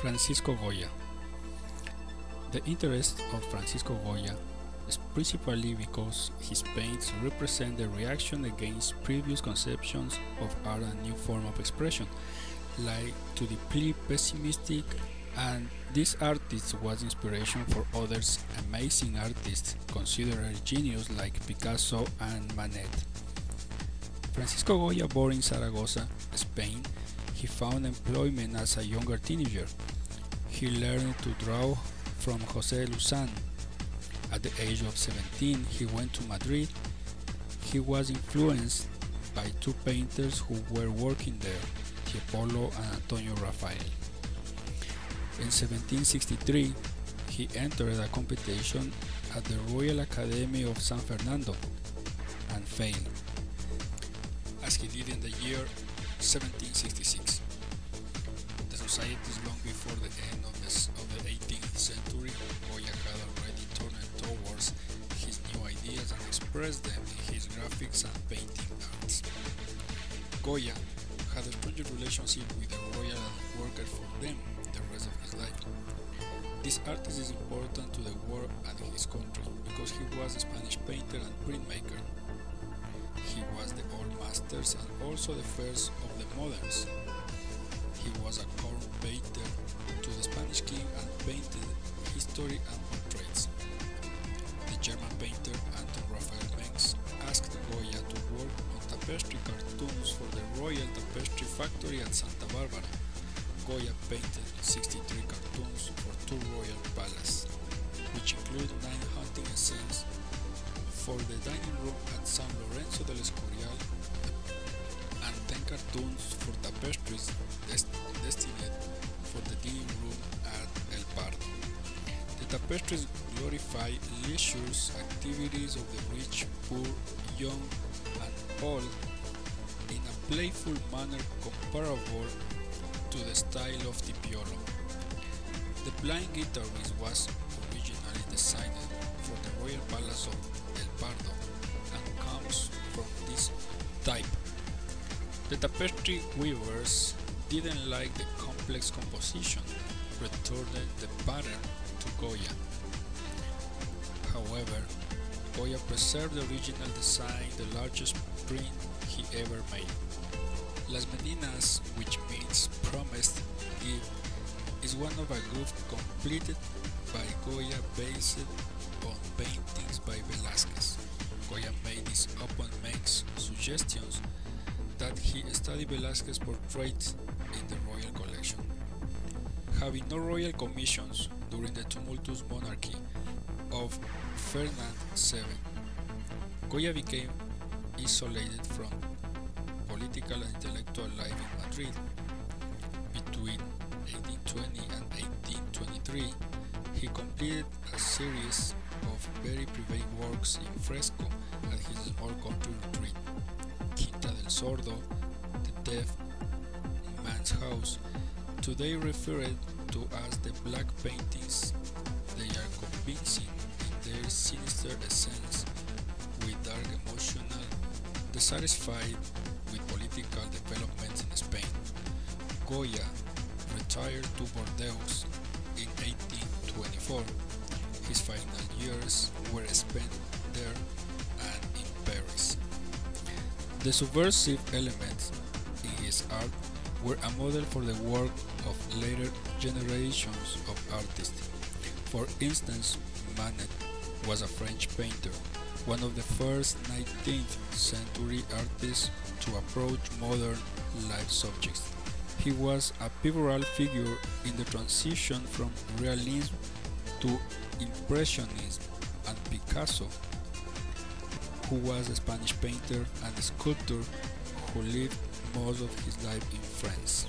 Francisco Goya The interest of Francisco Goya is principally because his paints represent the reaction against previous conceptions of art and new form of expression, like to deeply pessimistic and this artist was inspiration for others amazing artists considered genius like Picasso and Manet. Francisco Goya born in Zaragoza, Spain, he found employment as a younger teenager. He learned to draw from José Luzán. At the age of 17, he went to Madrid. He was influenced by two painters who were working there, Tiepolo and Antonio Rafael. In 1763, he entered a competition at the Royal Academy of San Fernando and failed, as he did in the year 1766. The societies long before the end of, this, of the 18th century, Goya had already turned towards his new ideas and expressed them in his graphics and painting arts. Goya had a strange relationship with the royal and worked for them the rest of his life. This artist is important to the world and his country because he was a Spanish painter and printmaker. He was the old masters and also the first moderns. He was a court painter to the Spanish king and painted history and portraits. The German painter Anton Raphael Mengs asked Goya to work on tapestry cartoons for the Royal Tapestry Factory at Santa Barbara. Goya painted 63 cartoons for two royal palaces, which include nine hunting scenes for the dining room at San Lorenzo del Escorial 10 cartoons for tapestries dest destined for the dining room at El Pardo. The tapestries glorify leisure activities of the rich, poor, young, and old in a playful manner comparable to the style of Tiepolo. The blind guitarist was originally designed for the Royal Palace of El Pardo and comes from this type. The tapestry weavers didn't like the complex composition, returning the pattern to Goya. However, Goya preserved the original design, the largest print he ever made. Las Meninas, which means promised gift, is one of a group completed by Goya based on paintings by Velázquez. Goya made his upon makes suggestions that he studied Velázquez portraits in the royal collection. Having no royal commissions during the tumultuous monarchy of Ferdinand VII, Goya became isolated from political and intellectual life in Madrid. Between 1820 and 1823, he completed a series of very private works in fresco at his small country retreat, Quinta del Sordo, the Deaf Man's House, today referred to as the Black Paintings. They are convincing in their sinister essence, with dark emotional, dissatisfied with political developments in Spain. Goya retired to Bordeaux in 1824. His final years were spent there and in Paris. The subversive elements in his art were a model for the work of later generations of artists. For instance, Manet was a French painter, one of the first 19th century artists to approach modern life subjects. He was a pivotal figure in the transition from realism to impressionism, and Picasso, who was a Spanish painter and sculptor who lived most of his life in France.